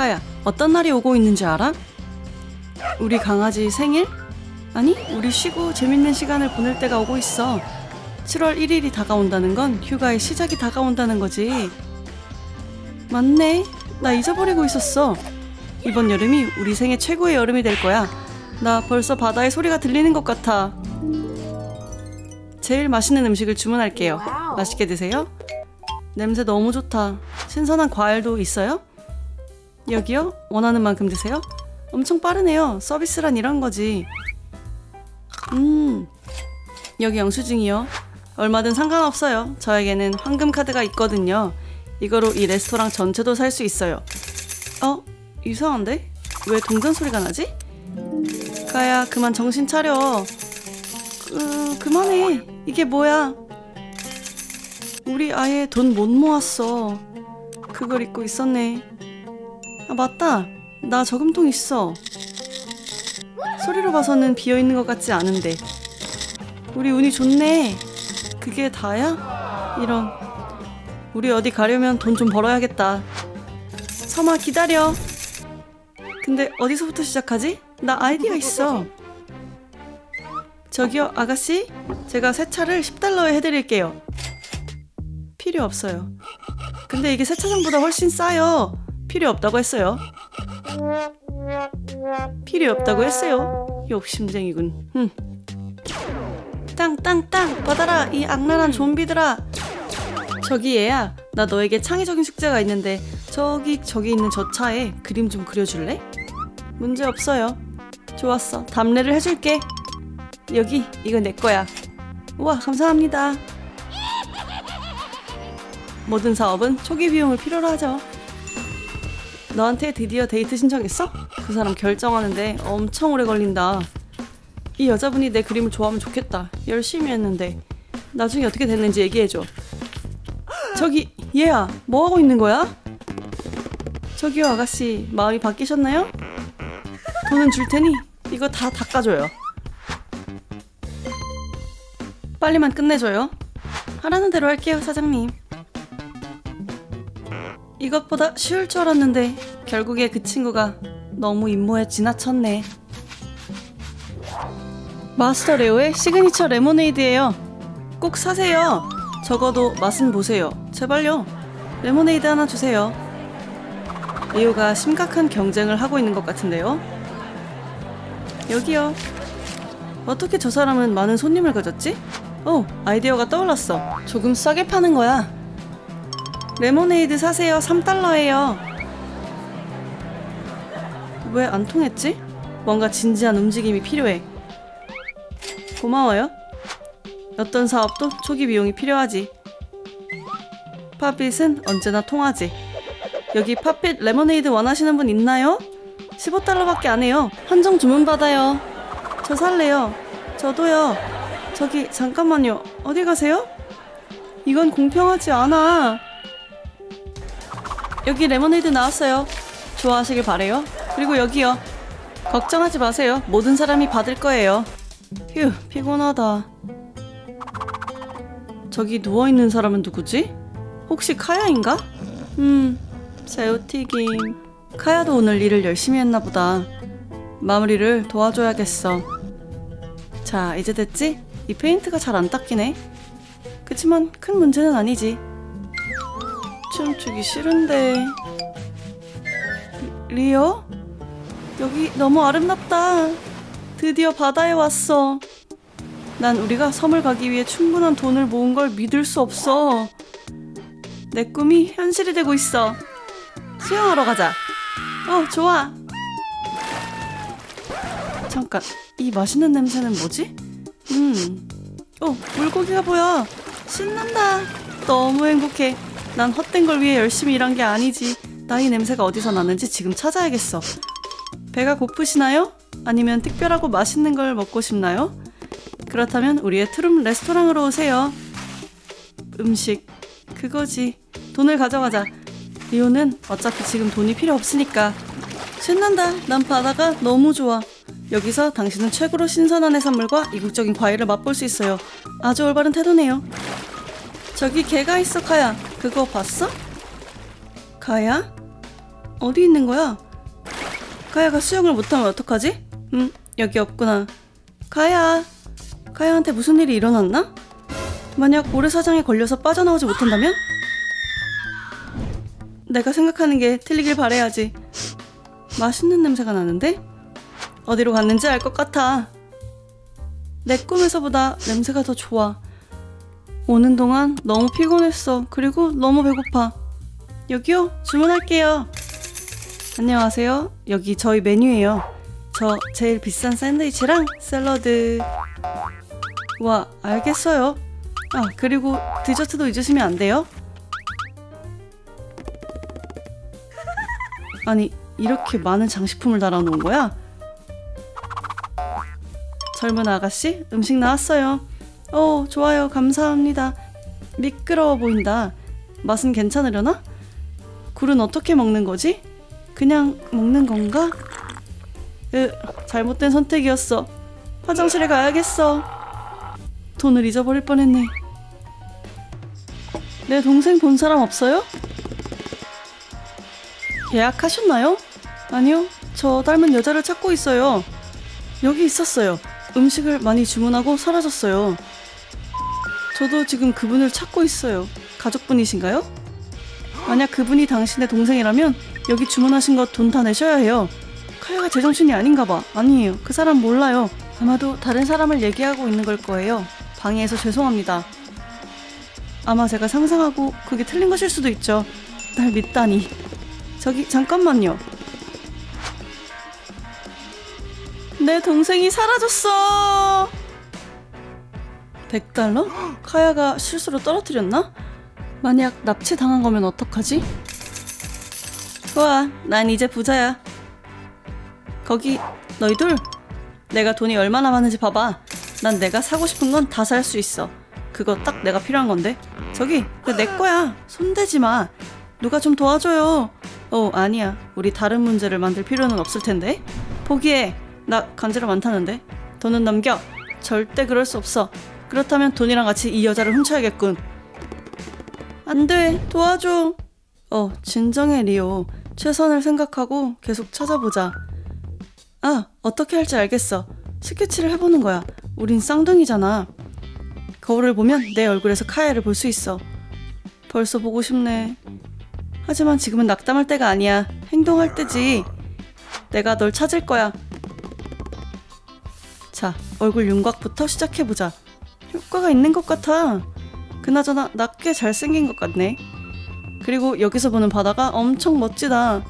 카야, 어떤 날이 오고 있는지 알아? 우리 강아지 생일? 아니, 우리 쉬고 재밌는 시간을 보낼 때가 오고 있어. 7월 1일이 다가온다는 건 휴가의 시작이 다가온다는 거지. 맞네. 나 잊어버리고 있었어. 이번 여름이 우리 생애 최고의 여름이 될 거야. 나 벌써 바다의 소리가 들리는 것 같아. 제일 맛있는 음식을 주문할게요. 맛있게 드세요. 냄새 너무 좋다. 신선한 과일도 있어요? 여기요? 원하는 만큼 드세요? 엄청 빠르네요. 서비스란 이런 거지. 음, 여기 영수증이요. 얼마든 상관없어요. 저에게는 황금 카드가 있거든요. 이거로 이 레스토랑 전체도 살 수 있어요. 어? 이상한데? 왜 동전 소리가 나지? 가야 그만 정신 차려. 그, 그만해. 이게 뭐야? 우리 아예 돈 못 모았어. 그걸 잊고 있었네. 아, 맞다. 나 저금통 있어. 소리로 봐서는 비어 있는 것 같지 않은데. 우리 운이 좋네. 그게 다야? 이런. 우리 어디 가려면 돈 좀 벌어야겠다. 섬아 기다려. 근데 어디서부터 시작하지? 나 아이디어 있어. 저기요 아가씨, 제가 새 차를 10달러에 해드릴게요. 필요 없어요. 근데 이게 세차장보다 훨씬 싸요. 필요 없다고 했어요. 필요 없다고 했어요. 욕심쟁이군. 흠. 땅땅땅 받아라 이 악랄한 좀비들아. 저기 얘야, 나 너에게 창의적인 숙제가 있는데 저기 저기 있는 저 차에 그림 좀 그려줄래? 문제 없어요. 좋았어, 답례를 해줄게. 여기 이거 내 거야. 우와 감사합니다. 모든 사업은 초기 비용을 필요로 하죠. 너한테 드디어 데이트 신청했어? 그 사람 결정하는데 엄청 오래 걸린다. 이 여자분이 내 그림을 좋아하면 좋겠다. 열심히 했는데 나중에 어떻게 됐는지 얘기해줘. 저기 얘야 뭐 하고 있는 거야? 저기요 아가씨 마음이 바뀌셨나요? 돈은 줄 테니 이거 다 닦아줘요. 빨리만 끝내줘요. 하라는 대로 할게요 사장님. 이것보다 쉬울 줄 알았는데 결국에 그 친구가 너무 임무에 지나쳤네. 마스터 레오의 시그니처 레모네이드예요. 꼭 사세요. 적어도 맛은 보세요. 제발요. 레모네이드 하나 주세요. 레오가 심각한 경쟁을 하고 있는 것 같은데요. 여기요. 어떻게 저 사람은 많은 손님을 가졌지? 어, 아이디어가 떠올랐어. 조금 싸게 파는 거야. 레모네이드 사세요. 3달러예요. 왜 안 통했지? 뭔가 진지한 움직임이 필요해. 고마워요. 어떤 사업도 초기 비용이 필요하지. pop it은 언제나 통하지. 여기 pop it 레모네이드 원하시는 분 있나요? 15달러밖에 안 해요. 한정 주문 받아요. 저 살래요. 저도요. 저기 잠깐만요. 어디 가세요? 이건 공평하지 않아. 여기 레모네이드 나왔어요. 좋아하시길 바래요. 그리고 여기요. 걱정하지 마세요. 모든 사람이 받을 거예요. 휴, 피곤하다. 저기 누워있는 사람은 누구지? 혹시 카야인가? 음, 새우튀김. 카야도 오늘 일을 열심히 했나 보다. 마무리를 도와줘야겠어. 자, 이제 됐지? 이 페인트가 잘 안 닦이네. 그치만 큰 문제는 아니지. 춤추기 싫은데. 리오? 여기 너무 아름답다. 드디어 바다에 왔어. 난 우리가 섬을 가기 위해 충분한 돈을 모은 걸 믿을 수 없어. 내 꿈이 현실이 되고 있어. 수영하러 가자. 어, 좋아. 잠깐, 이 맛있는 냄새는 뭐지? 음, 어, 물고기가 보여. 신난다. 너무 행복해. 난 헛된 걸 위해 열심히 일한 게 아니지. 나이 냄새가 어디서 나는지 지금 찾아야겠어. 배가 고프시나요? 아니면 특별하고 맛있는 걸 먹고 싶나요? 그렇다면 우리의 트룸 레스토랑으로 오세요. 음식, 그거지. 돈을 가져가자. 리오는 어차피 지금 돈이 필요 없으니까. 신난다. 난 바다가 너무 좋아. 여기서 당신은 최고로 신선한 해산물과 이국적인 과일을 맛볼 수 있어요. 아주 올바른 태도네요. 저기 개가 있어, 카야. 그거 봤어? 가야? 어디 있는 거야? 가야가 수영을 못하면 어떡하지? 음, 여기 없구나. 가야, 가야한테 무슨 일이 일어났나? 만약 모래사장에 걸려서 빠져나오지 못한다면? 내가 생각하는 게 틀리길 바래야지. 맛있는 냄새가 나는데? 어디로 갔는지 알 것 같아. 내 꿈에서보다 냄새가 더 좋아. 오는 동안 너무 피곤했어. 그리고 너무 배고파. 여기요. 주문할게요. 안녕하세요. 여기 저희 메뉴예요. 저 제일 비싼 샌드위치랑 샐러드. 와, 알겠어요. 아, 그리고 디저트도 잊으시면 안 돼요. 아니, 이렇게 많은 장식품을 달아놓은 거야? 젊은 아가씨, 음식 나왔어요. 어, 좋아요. 감사합니다. 미끄러워 보인다. 맛은 괜찮으려나? 굴은 어떻게 먹는 거지? 그냥 먹는 건가? 으, 잘못된 선택이었어. 화장실에 가야겠어. 돈을 잊어버릴 뻔했네. 내 동생 본 사람 없어요? 예약하셨나요? 아니요. 저 닮은 여자를 찾고 있어요. 여기 있었어요. 음식을 많이 주문하고 사라졌어요. 저도 지금 그분을 찾고 있어요. 가족분이신가요? 만약 그분이 당신의 동생이라면 여기 주문하신 거돈다 내셔야 해요. 카야가 제정신이 아닌가 봐. 아니에요. 그 사람 몰라요. 아마도 다른 사람을 얘기하고 있는 걸 거예요. 방해해서 죄송합니다. 아마 제가 상상하고 그게 틀린 것일 수도 있죠. 날 믿다니. 저기 잠깐만요. 내 동생이 사라졌어. 100달러? 카야가 실수로 떨어뜨렸나? 만약 납치 당한 거면 어떡하지? 좋아, 난 이제 부자야. 거기 너희들 내가 돈이 얼마나 많은지 봐봐. 난 내가 사고 싶은 건 다 살 수 있어. 그거 딱 내가 필요한 건데. 저기, 그내 거야. 손대지 마. 누가 좀 도와줘요. 어, 아니야. 우리 다른 문제를 만들 필요는 없을 텐데. 포기해. 나 간지러 많다는데. 돈은 넘겨. 절대 그럴 수 없어. 그렇다면 돈이랑 같이 이 여자를 훔쳐야겠군. 안 돼. 도와줘. 어, 진정해, 리오. 최선을 생각하고 계속 찾아보자. 아, 어떻게 할지 알겠어. 스케치를 해보는 거야. 우린 쌍둥이잖아. 거울을 보면 내 얼굴에서 카야를 볼 수 있어. 벌써 보고 싶네. 하지만 지금은 낙담할 때가 아니야. 행동할 때지. 내가 널 찾을 거야. 자, 얼굴 윤곽부터 시작해보자. 효과가 있는 것 같아. 그나저나 나 꽤 잘생긴 것 같네. 그리고 여기서 보는 바다가 엄청 멋지다.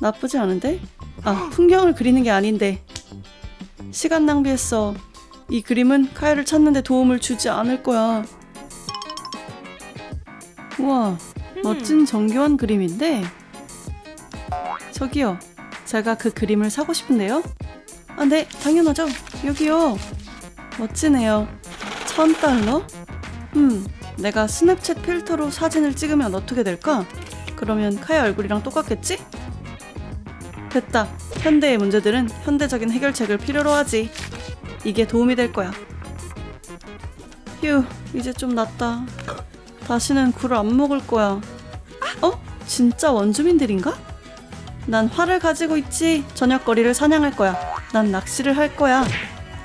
나쁘지 않은데? 아, 풍경을 그리는 게 아닌데. 시간 낭비했어. 이 그림은 카야를 찾는데 도움을 주지 않을 거야. 우와, 멋진 정교한 그림인데. 저기요, 제가 그 그림을 사고 싶은데요? 아, 네, 당연하죠. 여기요. 멋지네요. 천 달러? 음, 내가 스냅챗 필터로 사진을 찍으면 어떻게 될까? 그러면 카야 얼굴이랑 똑같겠지? 됐다. 현대의 문제들은 현대적인 해결책을 필요로 하지. 이게 도움이 될 거야. 휴, 이제 좀 낫다. 다시는 굴을 안 먹을 거야. 어? 진짜 원주민들인가? 난 활을 가지고 있지. 저녁거리를 사냥할 거야. 난 낚시를 할 거야.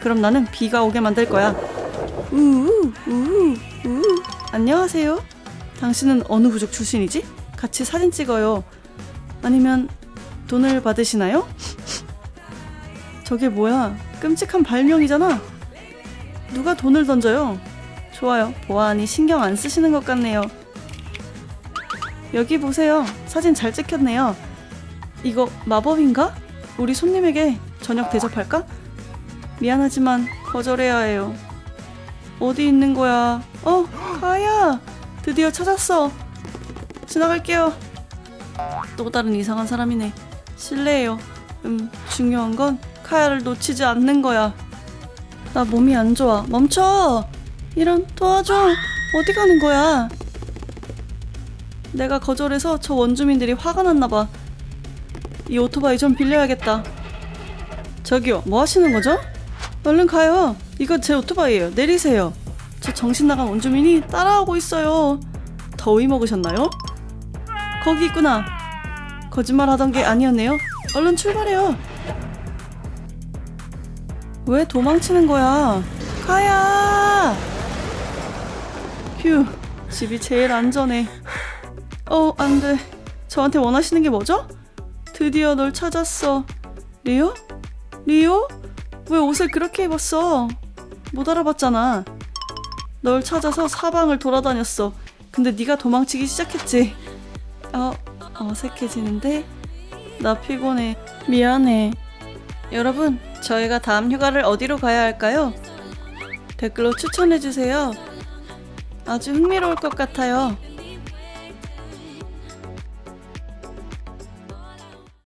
그럼 나는 비가 오게 만들 거야. 우우, 우우. 안녕하세요. 당신은 어느 부족 출신이지? 같이 사진 찍어요. 아니면 돈을 받으시나요? 저게 뭐야? 끔찍한 발명이잖아. 누가 돈을 던져요? 좋아요. 보아하니 신경 안 쓰시는 것 같네요. 여기 보세요. 사진 잘 찍혔네요. 이거 마법인가? 우리 손님에게 저녁 대접할까? 미안하지만 거절해야 해요. 어디 있는 거야? 어, 가야! 드디어 찾았어. 지나갈게요. 또 다른 이상한 사람이네. 실례해요. 음, 중요한 건 카야를 놓치지 않는 거야. 나 몸이 안 좋아. 멈춰! 이런, 도와줘! 어디 가는 거야? 내가 거절해서 저 원주민들이 화가 났나 봐. 이 오토바이 좀 빌려야겠다. 저기요, 뭐 하시는 거죠? 얼른 가요. 이거 제 오토바이예요. 내리세요. 저 정신 나간 원주민이 따라오고 있어요. 더위 먹으셨나요? 거기 있구나. 거짓말 하던 게 아니었네요. 얼른 출발해요. 왜 도망치는 거야? 가야! 휴, 집이 제일 안전해. 어, 안 돼. 저한테 원하시는 게 뭐죠? 드디어 널 찾았어. 리오? 리오? 왜 옷을 그렇게 입었어? 못 알아봤잖아. 널 찾아서 사방을 돌아다녔어. 근데 네가 도망치기 시작했지. 어, 어색해지는데? 나 피곤해. 미안해. 여러분, 저희가 다음 휴가를 어디로 가야 할까요? 댓글로 추천해주세요. 아주 흥미로울 것 같아요.